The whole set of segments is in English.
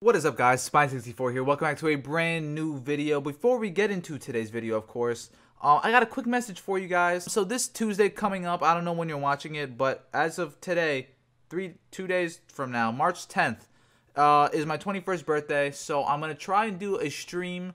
What is up guys, SpyN64 here, welcome back to a brand new video. Before we get into today's video, of course, uh, I got a quick message for you guys. So this Tuesday coming up, I don't know when you're watching it, but as of today, three, two days from now, March 10th, uh, is my 21st birthday. So I'm going to try and do a stream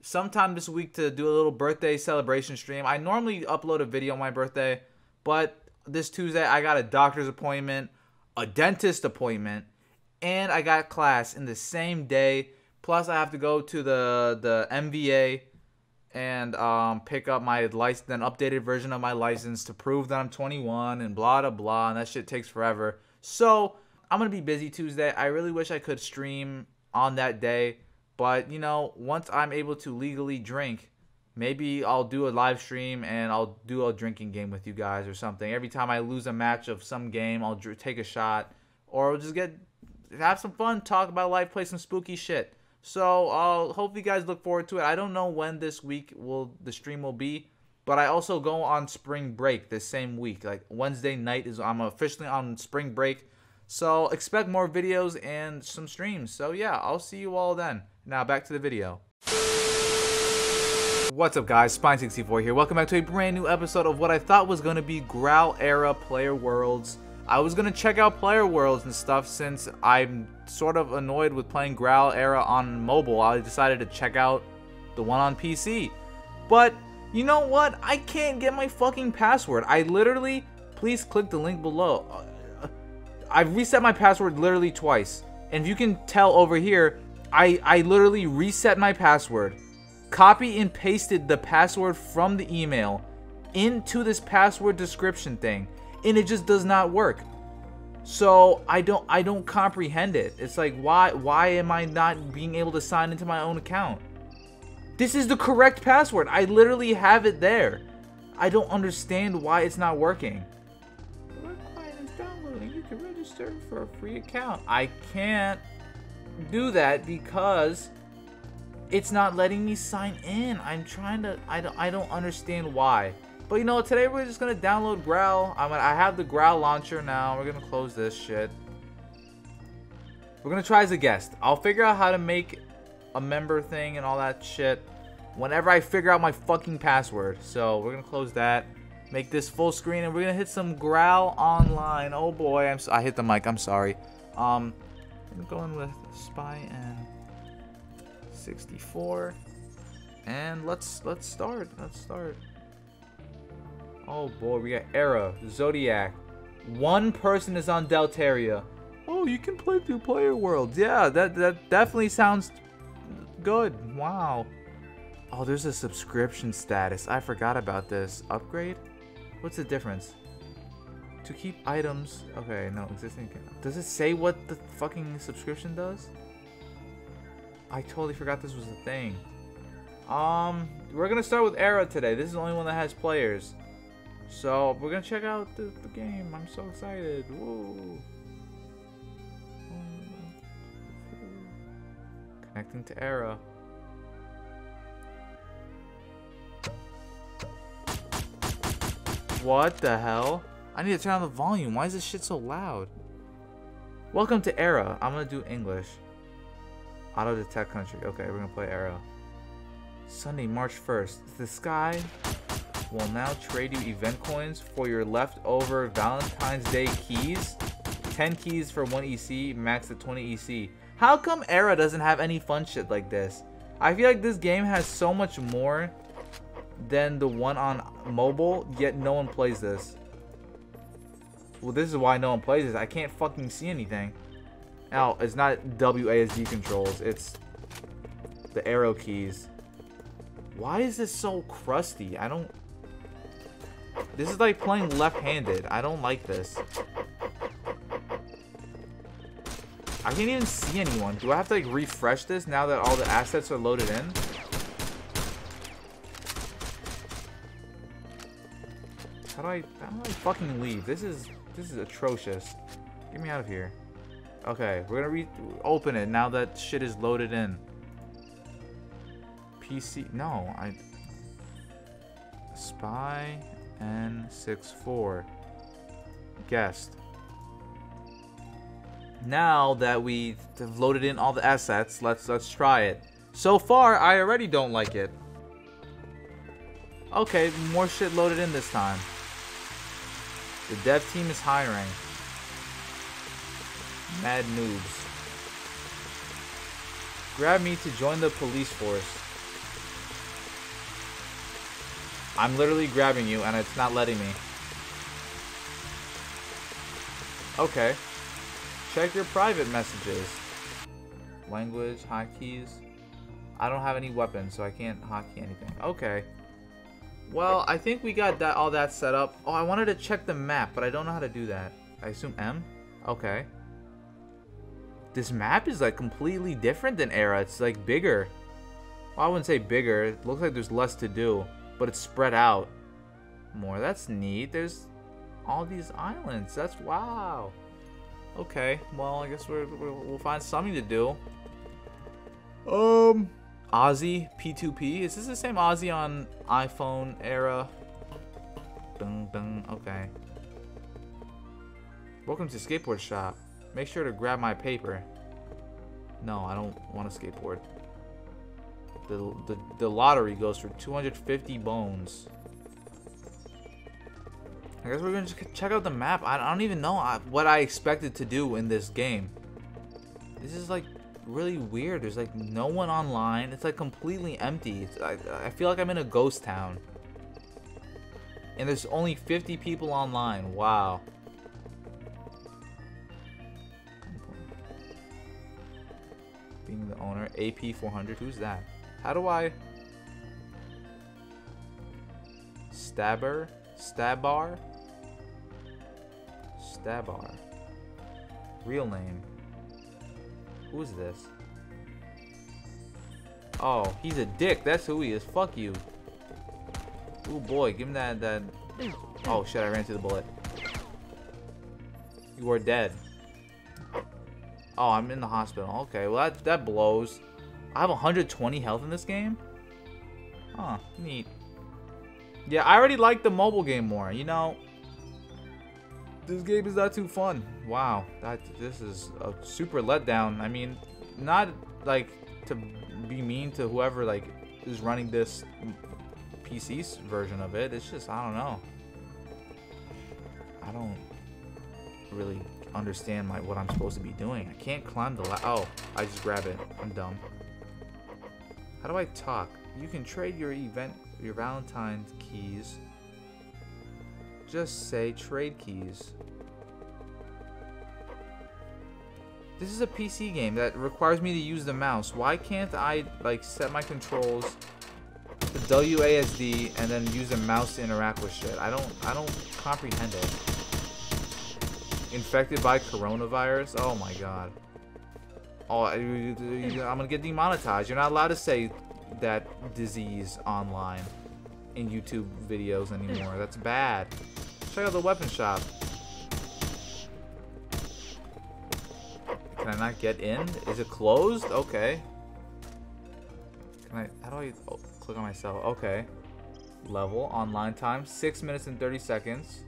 sometime this week to do a little birthday celebration stream. I normally upload a video on my birthday, but this Tuesday I got a doctor's appointment, a dentist appointment, and I got class in the same day. Plus, I have to go to the the MVA and um, pick up my license, an updated version of my license to prove that I'm 21 and blah blah blah. And that shit takes forever. So I'm gonna be busy Tuesday. I really wish I could stream on that day, but you know, once I'm able to legally drink, maybe I'll do a live stream and I'll do a drinking game with you guys or something. Every time I lose a match of some game, I'll take a shot or I'll just get have some fun, talk about life, play some spooky shit. So uh, hope you guys look forward to it. I don't know when this week will the stream will be, but I also go on spring break this same week. Like Wednesday night is I'm officially on spring break. So expect more videos and some streams. So yeah, I'll see you all then. Now back to the video. What's up guys, SpyN64 here. Welcome back to a brand new episode of what I thought was going to be Graal Era Player Worlds. I was gonna check out Player Worlds and stuff since I'm sort of annoyed with playing Graal Era on mobile. I decided to check out the one on PC. But you know what? I can't get my fucking password. I literally, please click the link below. Uh, I've reset my password literally twice. And if you can tell over here, I, I literally reset my password, copy and pasted the password from the email into this password description thing and it just does not work. So I don't I don't comprehend it. It's like why why am I not being able to sign into my own account? This is the correct password. I literally have it there. I don't understand why it's not working. You can register for a free account. I can't do that because it's not letting me sign in. I'm trying to I don't I don't understand why. But you know, today we're just gonna download Graal. I'm gonna, I have the Graal launcher now. We're gonna close this shit. We're gonna try as a guest. I'll figure out how to make a member thing and all that shit whenever I figure out my fucking password. So we're gonna close that, make this full screen, and we're gonna hit some Graal online. Oh boy, I'm so, I hit the mic. I'm sorry. Um, I'm going with Spy and 64, and let's let's start. Let's start. Oh boy, we got Era, Zodiac. One person is on Delteria. Oh, you can play through player worlds. Yeah, that, that definitely sounds good. Wow. Oh, there's a subscription status. I forgot about this. Upgrade? What's the difference? To keep items. Okay, no, existing. Does it say what the fucking subscription does? I totally forgot this was a thing. Um, we're gonna start with Era today. This is the only one that has players. So we're gonna check out the, the game. I'm so excited. Whoa. Connecting to Era. What the hell? I need to turn on the volume. Why is this shit so loud? Welcome to Era. I'm gonna do English. Auto detect country. Okay, we're gonna play Era. Sunday, March 1st. The sky will now trade you event coins for your leftover Valentine's Day keys. 10 keys for 1 EC, max at 20 EC. How come Era doesn't have any fun shit like this? I feel like this game has so much more than the one on mobile, yet no one plays this. Well, this is why no one plays this. I can't fucking see anything. Now, it's not WASD controls. It's the arrow keys. Why is this so crusty? I don't... This is like playing left-handed. I don't like this. I can't even see anyone. Do I have to like refresh this now that all the assets are loaded in? How do I how do I fucking leave? This is this is atrocious. Get me out of here. Okay, we're gonna re open it now that shit is loaded in. PC no, I Spy N64. Guest. Now that we have loaded in all the assets, let's let's try it. So far, I already don't like it. Okay, more shit loaded in this time. The dev team is hiring. Mad noobs. Grab me to join the police force. I'm literally grabbing you and it's not letting me. Okay. Check your private messages. Language, hotkeys. I don't have any weapons, so I can't hotkey anything. Okay. Well, I think we got that all that set up. Oh, I wanted to check the map, but I don't know how to do that. I assume M? Okay. This map is like completely different than Era. It's like bigger. Well, I wouldn't say bigger. It looks like there's less to do, but it's spread out more. That's neat. There's all these islands. That's wow. Okay, well, I guess we will find something to do. Um, Ozzy P2P. Is this the same Ozzy on iPhone era? Dun, dun, okay. Welcome to Skateboard Shop. Make sure to grab my paper. No, I don't want a skateboard. The, the, the lottery goes for 250 bones. I guess we're gonna check out the map. I don't even know what I expected to do in this game. This is like really weird. There's like no one online. It's like completely empty. I, I feel like I'm in a ghost town. And there's only 50 people online. Wow. Being the owner. AP400. Who's that? How do I... Stabber? Stabbar? Stabar. Real name. Who's this? Oh, he's a dick. That's who he is. Fuck you. Oh boy, give him that that. Oh shit! I ran through the bullet. You are dead. Oh, I'm in the hospital. Okay, well that that blows. I have 120 health in this game. Huh, neat. Yeah, I already like the mobile game more. You know, this game is not too fun. Wow, that this is a super letdown. I mean, not like to be mean to whoever like is running this PC version of it. It's just I don't know. I don't really understand my what I'm supposed to be doing. I can't climb the la Oh, I just grab it. I'm dumb. How do I talk? You can trade your event, your Valentine's keys just say trade keys. This is a PC game that requires me to use the mouse. Why can't I like set my controls to WASD and then use a mouse to interact with shit? I don't I don't comprehend it. Infected by coronavirus? Oh my god. Oh, I'm gonna get demonetized. You're not allowed to say that disease online in YouTube videos anymore. That's bad. Check out the weapon shop. Can I not get in? Is it closed? Okay. Can I, how do I, oh, click on myself. Okay. Level, online time, 6 minutes and 30 seconds.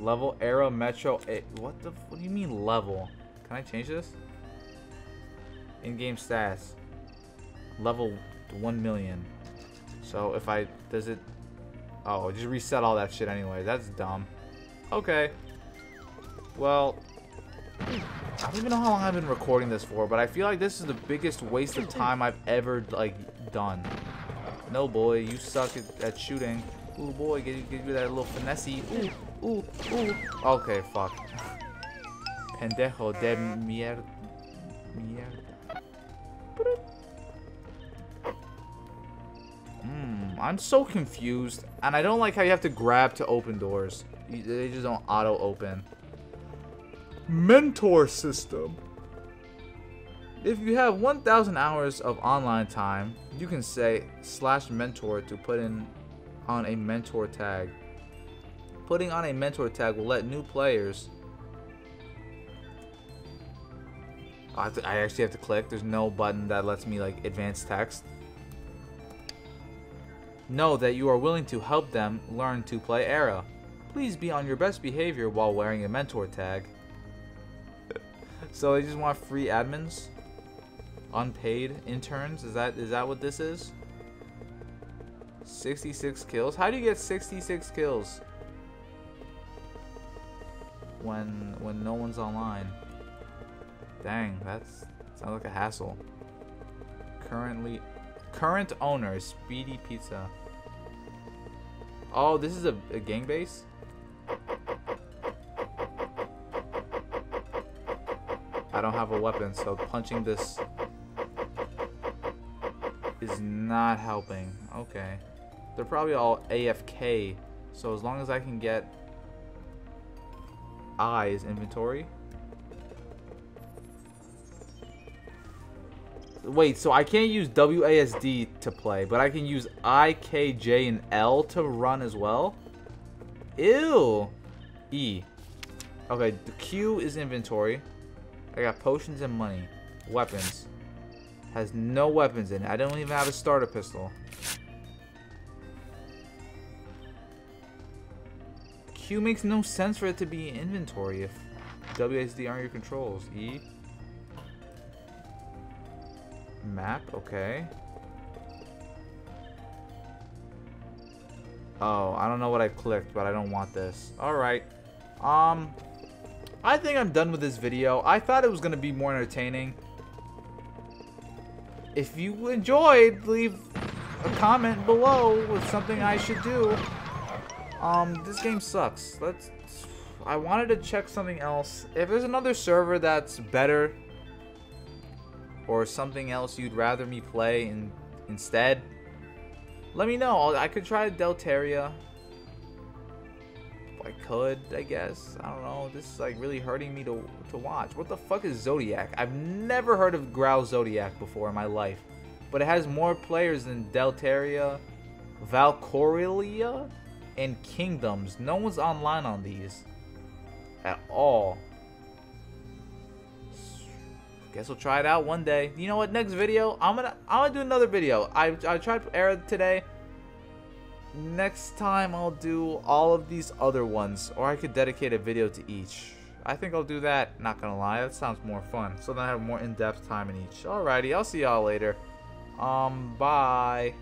Level, Era, Metro, what the, what do you mean level? Can I change this? In-game stats. Level 1 million. So if I, does it, Oh, just reset all that shit anyway. That's dumb. Okay. Well, I don't even know how long I've been recording this for, but I feel like this is the biggest waste of time I've ever, like, done. No, boy, you suck at, at shooting. Ooh, boy, give, you that little finesse. Ooh, ooh, ooh. Okay, fuck. Pendejo de mierda. Mierda. Hmm, I'm so confused. And I don't like how you have to grab to open doors. They just don't auto open. Mentor system. If you have 1,000 hours of online time, you can say slash mentor to put in on a mentor tag. Putting on a mentor tag will let new players I, I actually have to click. There's no button that lets me like advance text. Know that you are willing to help them learn to play Era. Please be on your best behavior while wearing a mentor tag. So they just want free admins? Unpaid interns? Is that is that what this is? 66 kills? How do you get 66 kills? When when no one's online. Dang, that's sounds like a hassle. Currently current owner, Speedy Pizza. Oh, this is a, a gang base? I don't have a weapon, so punching this is not helping. Okay. They're probably all AFK, so as long as I can get eyes inventory. Wait, so I can't use WASD to play, but I can use I, K, J, and L to run as well? Ew. E. Okay, the Q is inventory. I got potions and money. Weapons. Has no weapons in it. I don't even have a starter pistol. Q makes no sense for it to be inventory if WSD aren't your controls. E. Map, okay. Oh, I don't know what I clicked, but I don't want this. Alright. Um, I think I'm done with this video. I thought it was going to be more entertaining. If you enjoyed, leave a comment below with something I should do. Um, this game sucks. Let's. I wanted to check something else. If there's another server that's better, or something else you'd rather me play in, instead, let me know. I could try Delteria. I could, I guess. I don't know. This is like really hurting me to, to watch. What the fuck is Zodiac? I've never heard of Graal Zodiac before in my life. But it has more players than Delteria, Valkyria, and Kingdoms. No one's online on these. At all. Guess we'll try it out one day. You know what? Next video, I'm gonna I'm gonna do another video. I I tried Era today next time I'll do all of these other ones, or I could dedicate a video to each. I think I'll do that, not gonna lie, that sounds more fun. So then I have more in-depth time in each. Alrighty, I'll see y'all later. Um, bye.